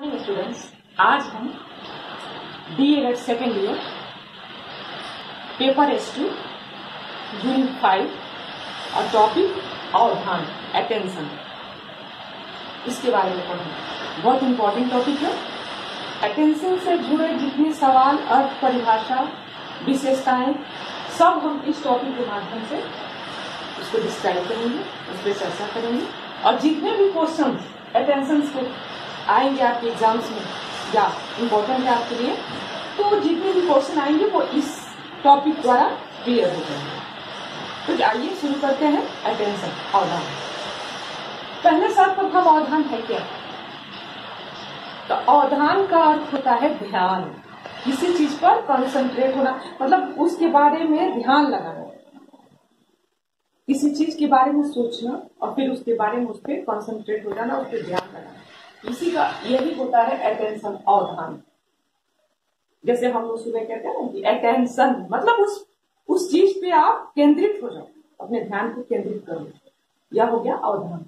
Students आज हम B Ed second year paper S two unit five और topic अवधान अटेंशन इसके बारे में पढ़ेंगे। बहुत इंपॉर्टेंट टॉपिक है। अटेंशन से जुड़े जितने सवाल, अर्थ, परिभाषा, विशेषताएँ, सब हम इस टॉपिक के माध्यम से उसको डिस्क्राइब करेंगे, उस पर चर्चा करेंगे। और जितने भी क्वेश्चन अटेंशन के आएँगे आपके एग्ज़ाम्स में, या इम्पोर्टेंट है आपके लिए तो जितने भी क्वेश्चन आएँगे वो इस टॉपिक द्वारा क्लियर हो जाएँगे। तो आइए शुरू करते हैं अटेंशन अवधान। पहले सर्वप्रथम अवधान है क्या? तो अवधान का अर्थ होता है ध्यान। किसी चीज़ पर कंसंट्रेट होना मतलब उसके बारे में ध्यान लगाना। किसी चीज़ के बारे में सोचना और फिर उसके बारे में उस पर कॉन्सेंट्रेट हो जाना, उस पर ध्यान लगाना। इसी का यही होता है अटेंशन अवधान जैसे हम लोग सुबह कहते हैं ना कि अटेंशन मतलब उस उस चीज़ पे आप केंद्रित हो जाओ, अपने ध्यान को केंद्रित करो यह हो गया अवधान।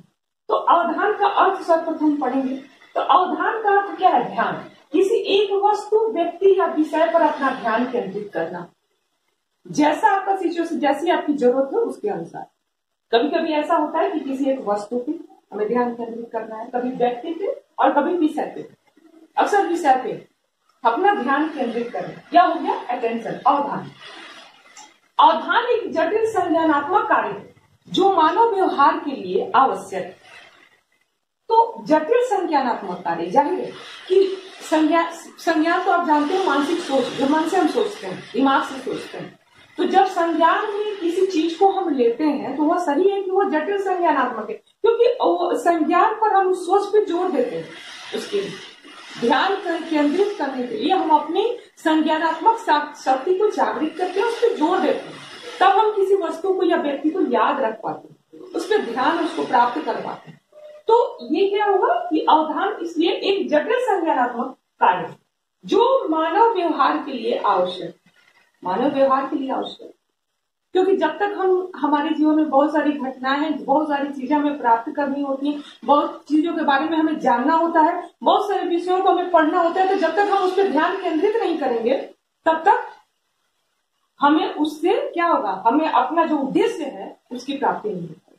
तो अवधान का अर्थ सर्वप्रथम पढ़ेंगे। तो अवधान का अर्थ क्या है? ध्यान। किसी एक वस्तु, व्यक्ति या विषय पर अपना ध्यान केंद्रित करना। जैसा आपका सिचुएशन जैसी आपकी ज़रूरत हो, उसके अनुसार। कभी कभी ऐसा होता है कि किसी एक वस्तु पे हमें ध्यान केंद्रित करना है। कभी व्यक्ति पे और कभी भी पे अक्सर भी पे अपना ध्यान केंद्रित करें। क्या हो गया? अटेंशन अवधान अवधान एक जटिल, संज्ञानात्मक कार्य है, जो मानव व्यवहार के लिए आवश्यक है। तो जटिल, संज्ञानात्मक कार्य, ज़ाहिर है कि संज्ञा संज्ञान तो आप जानते हैं, मानसिक सोच जो मन से हम सोचते हैं, दिमाग से सोचते हैं। तो जब संज्ञान में किसी चीज़ को हम लेते हैं तो वह सही है कि वह जटिल संज्ञानात्मक है? क्योंकि संज्ञान पर हम सोच पे ज़ोर देते हैं उसके ध्यान केंद्रित करने के लिए हम अपनी संज्ञानात्मक शक्ति को जागृत करके उस पर ज़ोर देते हैं। तब हम किसी वस्तु को या व्यक्ति को याद रख पाते हैं। उस पर ध्यान उसको प्राप्त कर पाते हैं। तो ये क्या होगा कि अवधान इसलिए एक जटिल संज्ञानात्मक कार्य जो मानव व्यवहार के लिए आवश्यक मानव व्यवहार के लिए आवश्यक। क्योंकि जब तक हम, हमारे जीवन में बहुत सारी घटनाएँ हैं, बहुत सारी चीज़ें हमें प्राप्त करनी होती हैं, बहुत चीज़ों के बारे में हमें जानना होता है, बहुत सारे विषयों को हमें पढ़ना होता है तो जब तक हम उस पर ध्यान केंद्रित नहीं करेंगे, तब तक हमें उससे क्या होगा? हमें अपना जो उद्देश्य है, उसकी प्राप्ति नहीं होती।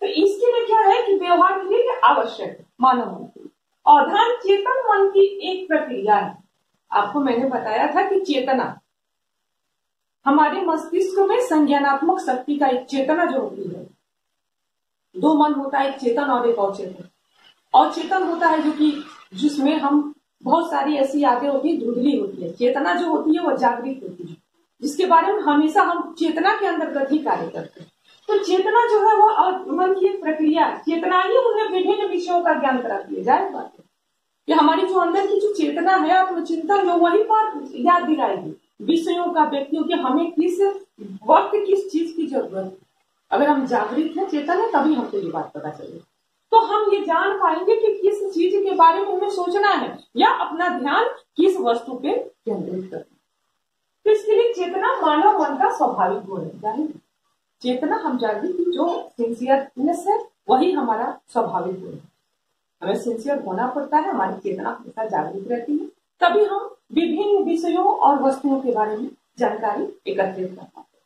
तो इसके लिए क्या है कि व्यवहार के लिए आवश्यक मानव मन के अवधान चेतन मन की एक प्रक्रिया है। आपको मैंने बताया था कि चेतना हमारे मस्तिष्क में संज्ञानात्मक शक्ति का एक चेतना जो होती है। दो मन होता है, एक चेतन और एक अवचेतन अवचेतन होता है जो कि जिसमें हम बहुत सारी ऐसी यादें होती है, धुंधली होती है। चेतना जो होती है, वो जागृत होती है। जिसके बारे में हमेशा हम चेतना के अंतर्गत ही कार्य करते हैं। तो चेतना जो है, वो मन की एक प्रक्रिया चेतना ही उन्हें विभिन्न विषयों का ज्ञान कराती है ज़ाहिर बात है। कि हमारी जो अंदर की जो चेतना है, आत्मचिंतन जो वही पर याद दिलाएगी। विषयों का व्यक्तियों की हमें किस वक्त किस चीज़ की ज़रूरत है। अगर हम जागृत हैं चेतन है, तभी हमको ये बात पता चले तो हम ये जान पाएँगे कि किस चीज़ के बारे में हमें सोचना है, या अपना ध्यान किस वस्तु पे केंद्रित करना तो इसके लिए चेतना मानव मन का स्वाभाविक गुण है, ज़ाहिर चेतना हम जागृत जो सिंसियरनेस है, वही हमारा स्वाभाविक गुण है। हमें सिंसियर होना पड़ता है, हमारी चेतना हमेशा जागृत रहती है। तभी हम विभिन्न विषयों और वस्तुओं के बारे में जानकारी एकत्रित कर पाते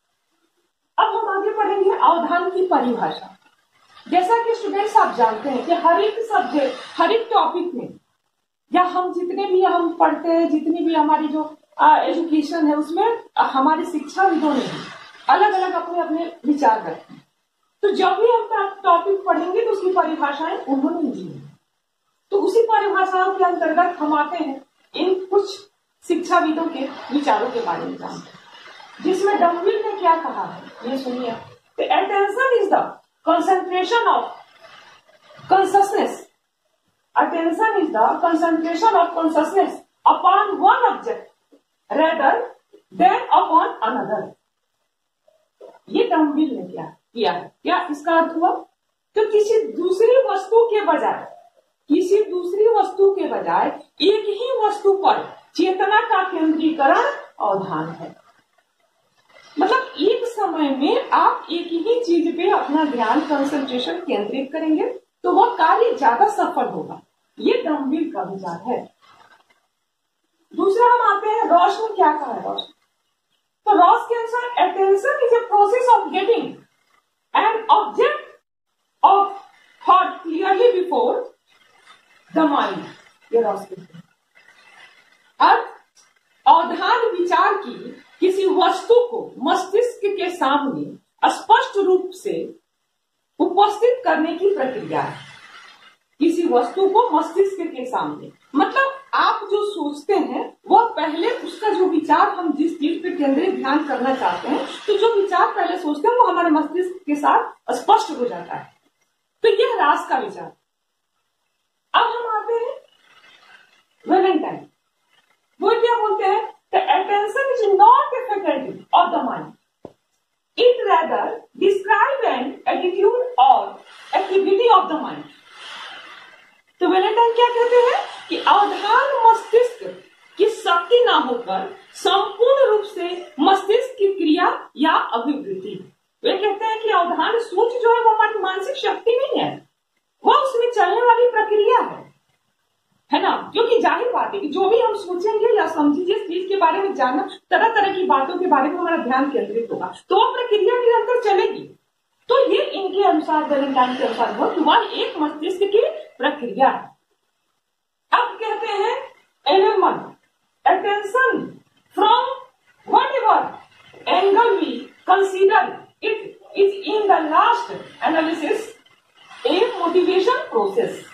अब हम आगे पढ़ेंगे अवधान की परिभाषा। जैसा कि स्टूडेंट्स आप जानते हैं कि हर एक सब्जेक्ट हर एक टॉपिक में, या हम जितने भी हम पढ़ते हैं, जितनी भी हमारी जो एजुकेशन है, उसमें हमारे शिक्षा विदों ने अलग अलग अपने अपने विचार रखे तो जब भी हम टॉपिक पढ़ेंगे तो उसकी परिभाषाएँ उन्होंने दी तो उसी परिभाषाओं के अंतर्गत हम आते हैं इन कुछ शिक्षाविदों के विचारों के बारे में जानते जिसमें डबिन ने क्या कहा है, ये सुनिए। कि attention is the concentration of consciousness attention is the concentration of consciousness upon one object rather than upon another ये डबिन ने क्या किया है? क्या इसका अर्थ हुआ? तो किसी दूसरी वस्तु के बजाय किसी दूसरी वस्तु के बजाय एक ही वस्तु पर चेतना का केंद्रीकरण अवधान है। मतलब एक समय में आप एक ही चीज़ पे अपना ध्यान कंसंट्रेशन केंद्रित करेंगे तो वह कार्य ज़्यादा सफल होगा। ये गंभीर का विचार है। दूसरा हम आते हैं रॉश ने क्या कहा है रॉश तो रॉस के अनुसार attention is a process of getting an object of thought clearly before Ross के अर्थ अवधान विचार की किसी वस्तु को मस्तिष्क के सामने स्पष्ट रूप से उपस्थित करने की प्रक्रिया है। किसी वस्तु को मस्तिष्क के सामने। मतलब आप जो सोचते हैं, वह पहले उसका जो विचार हम जिस चीज़ पर केंद्रित ध्यान करना चाहते हैं तो जो विचार पहले सोचते हैं, वो हमारे मस्तिष्क के साथ स्पष्ट हो जाता है। तो यह रास का विचार अब हम आते हैं वेलेंटाइन वो क्या बोलते हैं? The attention is not a faculty of the mind it rather describe an attitude or activity of the mind तो वेलेंटाइन क्या कहते हैं? कि अवधान मस्तिष्क की शक्ति ना होकर संपूर्ण रूप से मस्तिष्क की क्रिया या अभिवृद्धि। वे कहते हैं कि अवधान सोच जो है, वो हमारी मानसिक शक्ति नहीं है। वह उसमें चलने वाली प्रक्रिया है। है ना? क्योंकि ज़ाहिर बात है कि जो भी हम सोचेंगे या समझेंगे जिस चीज़ के बारे में जानना तरह तरह की बातों के बारे में हमारा ध्यान केंद्रित होगा। तो वह प्रक्रिया निरंतर चलेगी। तो ये इनके अनुसार वेलेंटाइन के अनुसार कि वह एक मस्तिष्क की प्रक्रिया। अब कहते हैं एलिमन attention from whatever angle we consider it is in the last analysis a motivation process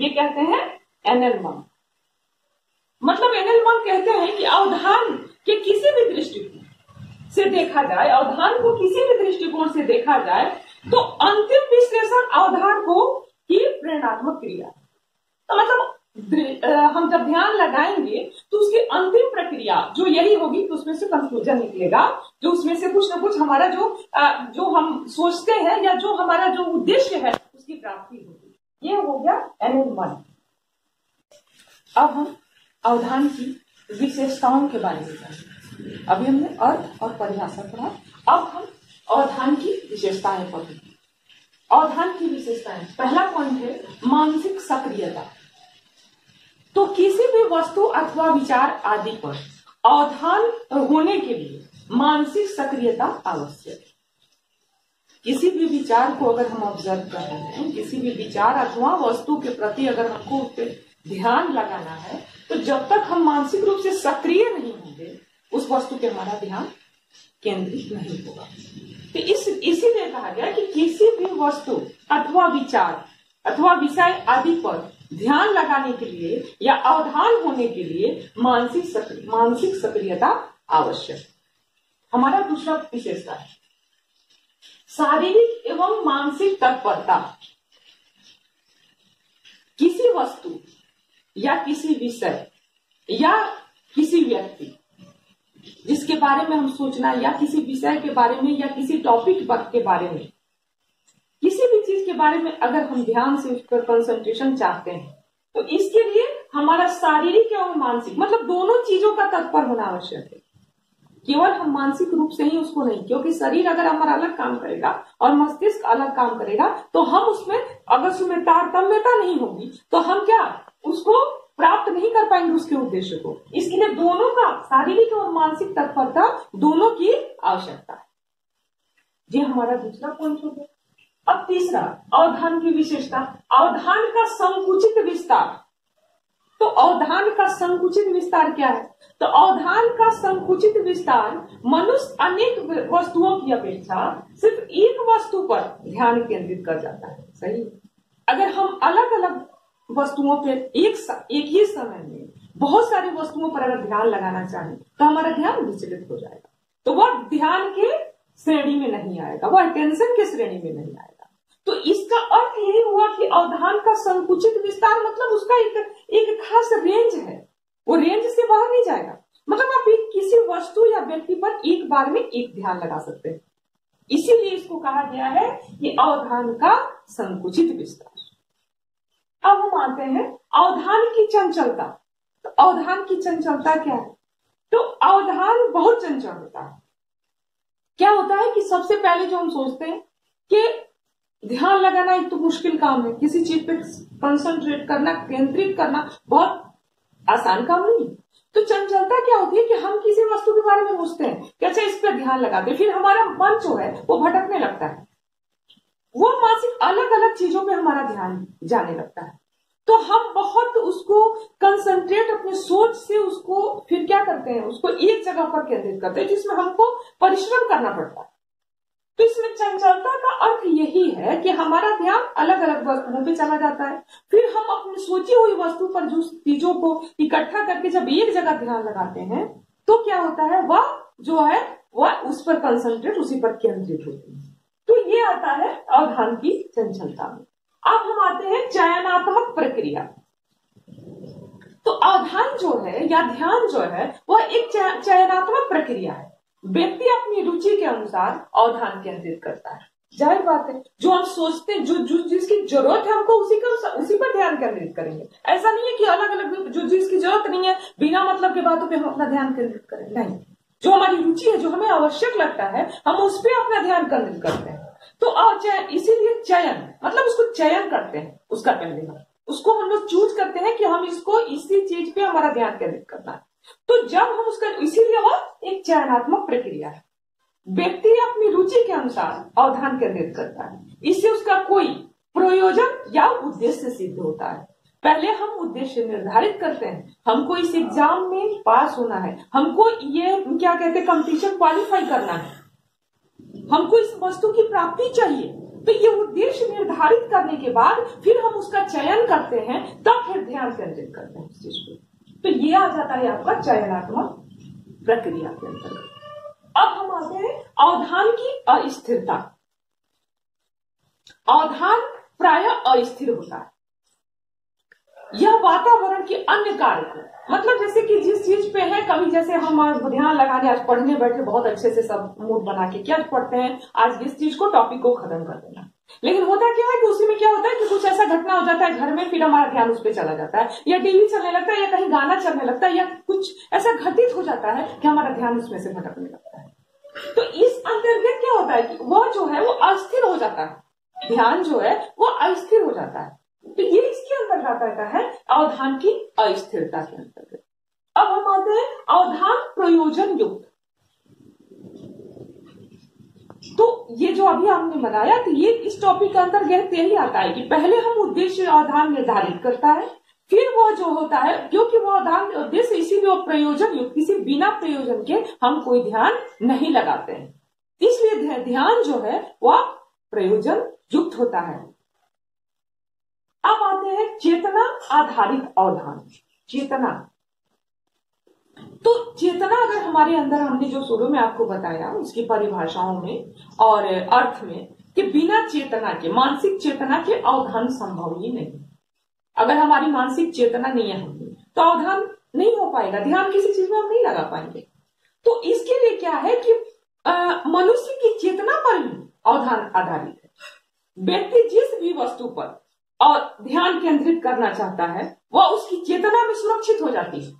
ये कहते हैं एनएलमन मतलब एनएलमन कहते हैं कि अवधान के किसी भी दृष्टिकोण से देखा जाए, अवधान को किसी भी दृष्टिकोण से देखा जाए तो अंतिम विश्लेषण अवधान को ही प्रेरणात्मक क्रिया तो मतलब हम जब ध्यान लगाएँगे तो उसकी अंतिम प्रक्रिया जो यही होगी तो उसमें से कंक्लूजन निकलेगा, जो उसमें से कुछ ना कुछ हमारा जो जो हम सोचते हैं या जो हमारा जो उद्देश्य है, उसकी प्राप्ति होगी। ये हो गया एनिमल अब हम अवधान की विशेषताओं के बारे में जानेंगे। अभी हमने अर्थ और परिभाषा पढ़ा। अब हम अवधान की विशेषताएँ पढ़ेंगे। अवधान की विशेषताएँ। पहला पॉइंट है मानसिक सक्रियता। तो किसी भी वस्तु अथवा विचार आदि पर अवधान होने के लिए मानसिक सक्रियता आवश्यक है। किसी भी विचार को अगर हम ऑब्ज़र्व कर रहे हैं, किसी भी विचार अथवा वस्तु के प्रति अगर हमको ध्यान लगाना है तो जब तक हम मानसिक रूप से सक्रिय नहीं होंगे, उस वस्तु पे हमारा ध्यान केंद्रित नहीं होगा। तो इस, इसीलिए कहा गया कि किसी भी वस्तु अथवा विचार, अथवा विषय आदि पर ध्यान लगाने के लिए या अवधान होने के लिए मानसिक मानसिक सक्रियता आवश्यक। हमारा दूसरा विशेषता है, शारीरिक एवं मानसिक तत्परता। किसी वस्तु या किसी विषय या किसी व्यक्ति, जिसके बारे में हम सोचना, या किसी विषय के बारे में, या किसी टॉपिक के बारे में, किसी भी चीज़ के बारे में अगर हम ध्यान से उस पर कंसंट्रेशन चाहते हैं तो इसके लिए हमारा शारीरिक एवं मानसिक मतलब दोनों चीज़ों का तत्पर होना आवश्यक है। केवल हम मानसिक रूप से ही उसको नहीं, क्योंकि शरीर अगर हमारा अलग काम करेगा और मस्तिष्क अलग काम करेगा तो हम उसमें अगर उसमें तारतम्यता नहीं होगी तो हम क्या उसको प्राप्त नहीं कर पाएँगे उसके उद्देश्य को। इसके लिए दोनों का शारीरिक और मानसिक तत्परता दोनों की आवश्यकता है। ये हमारा दूसरा पॉइंट हो गया। अब तीसरा, अवधान की विशेषता। अवधान का संकुचित विस्तार। तो अवधान का संकुचित विस्तार क्या है? तो अवधान का संकुचित विस्तार मनुष्य अनेक वस्तुओं की अपेक्षा सिर्फ़ एक वस्तु पर ध्यान केंद्रित कर जाता है। सही? अगर हम अलग अलग वस्तुओं पर एक एक ही समय में बहुत सारी वस्तुओं पर अगर ध्यान लगाना चाहें तो हमारा ध्यान विचलित हो जाएगा। तो वह ध्यान के श्रेणी में नहीं आएगा वह अटेंशन के श्रेणी में नहीं आएगा। तो इसका अर्थ यही हुआ कि अवधान का संकुचित विस्तार मतलब उसका एक एक खास रेंज है। वो रेंज से बाहर नहीं जाएगा। मतलब आप एक किसी वस्तु या व्यक्ति पर एक बार में एक ध्यान लगा सकते हैं। इसीलिए इसको कहा गया है कि अवधान का संकुचित विस्तार। अब हम आते हैं अवधान की चंचलता। तो अवधान की चंचलता क्या है? तो अवधान बहुत चंचल होता है। क्या होता है कि सबसे पहले जो हम सोचते हैं कि ध्यान लगाना एक तो मुश्किल काम है। किसी चीज़ पे कंसंट्रेट करना, केंद्रित करना बहुत आसान काम नहीं है। तो चंचलता क्या होती है कि हम किसी वस्तु के बारे में सोचते हैं कि अच्छा इस पर ध्यान लगा दे, फिर हमारा मन जो है वो भटकने लगता है। वो मानसिक अलग अलग चीज़ों पे हमारा ध्यान जाने लगता है। तो हम बहुत उसको कंसंट्रेट अपने सोच से उसको फिर क्या करते हैं? उसको एक जगह पर केंद्रित करते हैं, जिसमें हमको परिश्रम करना पड़ता है। तो इसमें चंचलता का अर्थ यही है कि हमारा ध्यान अलग अलग वस्तुओं पे चला जाता है। फिर हम अपनी सोची हुई वस्तु पर जो चीज़ों को इकट्ठा करके जब एक जगह ध्यान लगाते हैं तो क्या होता है? वह जो है, वह उस पर कंसंट्रेट उसी पर केंद्रित होती है। तो ये आता है अवधान की चंचलता में। अब हम आते हैं चयनात्मक प्रक्रिया। तो अवधान जो है या ध्यान जो है वह एक चयनात्मक प्रक्रिया है। व्यक्ति अपनी रुचि के अनुसार अवधान केंद्रित करता है। ज़ाहिर बात है जो हम सोचते हैं जो, जो जिसकी ज़रूरत है हमको उसी का उसी पर ध्यान केंद्रित करेंगे। ऐसा नहीं है कि अलग अलग जो जिसकी ज़रूरत नहीं है बिना मतलब के बातों पे हम अपना ध्यान केंद्रित करें। नहीं। जो हमारी रुचि है जो हमें आवश्यक लगता है हम उस पर अपना ध्यान केंद्रित करते हैं। तो अचयन इसीलिए चयन। मतलब उसको चयन करते हैं, उसका पहले बार उसको हम लोग चूज़ करते हैं कि हम इसको इसी चीज़ पे हमारा ध्यान केंद्रित करना है। तो जब हम उसका, इसीलिए वह एक चयनात्मक प्रक्रिया है। व्यक्ति अपनी रुचि के अनुसार अवधान केंद्रित करता है। इससे उसका कोई प्रयोजन या उद्देश्य सिद्ध होता है। पहले हम उद्देश्य निर्धारित करते हैं। हमको इस एग्ज़ाम में पास होना है। हमको ये, क्या कहते हैं कंपटीशन क्वालिफाई करना है। हमको इस वस्तु की प्राप्ति चाहिए। तो ये उद्देश्य निर्धारित करने के बाद फिर हम उसका चयन करते हैं, तब फिर ध्यान केंद्रित करते हैं उस चीज़ पे तो ये आ जाता है आपका चयनात्मक प्रक्रिया के अंतर्गत। अब हम आते हैं अवधान की अस्थिरता। अवधान प्राय अस्थिर होता है। यह वातावरण के अन्य कारक मतलब जैसे कि जिस चीज़ पे है, कभी जैसे हम ध्यान लगाने, आज पढ़ने बैठे बहुत अच्छे से सब मूड बना के क्या पढ़ते हैं, आज इस चीज़ को टॉपिक को खत्म कर देना। लेकिन होता क्या है कि उसी में क्या होता है कि कुछ ऐसा घटना हो जाता है घर में, फिर हमारा ध्यान उस पर चला जाता है। या टीवी चलने लगता है, या कहीं गाना चलने लगता है, या कुछ ऐसा घटित हो जाता है कि हमारा ध्यान उसमें से भटकने लगता है। तो इस अंतर्गत क्या होता है कि वह जो है, वो अस्थिर हो जाता है। ध्यान जो है, वो अस्थिर हो जाता है। तो ये इसके अंतर्गत आता है अवधान की अस्थिरता के अंतर्गत अब हम आते हैं अवधान प्रयोजन युक्त। तो ये जो अभी आपने बनाया तो ये इस टॉपिक के अंतर्गत यही आता है कि पहले हम उद्देश्य आधार निर्धारित करता है, फिर वो जो होता है, क्योंकि वो आधार उद्देश्य इसीलिए प्रयोजन युक्त किसी बिना प्रयोजन के हम कोई ध्यान नहीं लगाते हैं। इसलिए ध्यान जो है, वह प्रयोजन युक्त होता है। अब आते हैं चेतना आधारित अवधान चेतना। तो चेतना अगर हमारे अंदर हमने जो शुरू में आपको बताया, उसकी परिभाषाओं में और अर्थ में, कि बिना चेतना के, मानसिक चेतना के अवधान संभव ही नहीं। अगर हमारी मानसिक चेतना नहीं है हमने तो अवधान नहीं हो पाएगा, ध्यान किसी चीज़ में हम नहीं लगा पाएँगे। तो इसके लिए क्या है कि मनुष्य की चेतना पर ही अवधान आधारित है। व्यक्ति जिस भी वस्तु पर और ध्यान केंद्रित करना चाहता है, वह उसकी चेतना में सुरक्षित हो जाती है।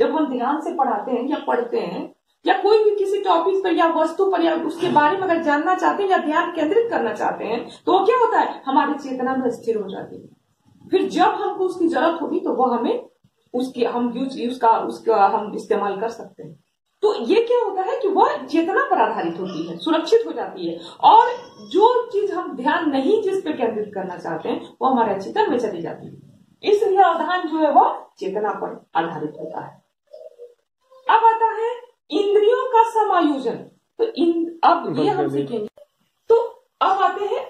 जब हम ध्यान से पढ़ाते हैं या पढ़ते हैं, या कोई भी किसी टॉपिक पर या वस्तु पर या उसके बारे में अगर जानना चाहते हैं या ध्यान केंद्रित करना चाहते हैं तो क्या होता है? हमारी चेतना में स्थिर हो जाती है। फिर जब हमको उसकी ज़रूरत होगी तो वह हमें उसकी, हम यूज़ उसका उसका हम इस्तेमाल कर सकते हैं। तो ये क्या होता है कि वह चेतना पर आधारित होती है सुरक्षित हो जाती है। और जो चीज़ हम ध्यान नहीं जिस पे केंद्रित करना चाहते हैं वो हमारे चेतन में चली जाती है। इसलिए अवधान जो है वह चेतना पर आधारित होता है। अब आता है इंद्रियों का समायोजन। तो इन अब ये हम सीखेंगे। तो अब आते हैं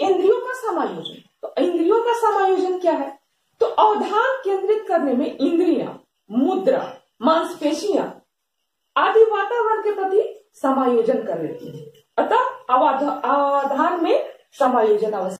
इंद्रियों का समायोजन। तो इंद्रियों का समायोजन क्या है? तो अवधान केंद्रित करने में इंद्रिया मुद्रा मांसपेशियाँ आदि वातावरण के प्रति समायोजन कर लेती है। अतः अवधान में समायोजन अवस्था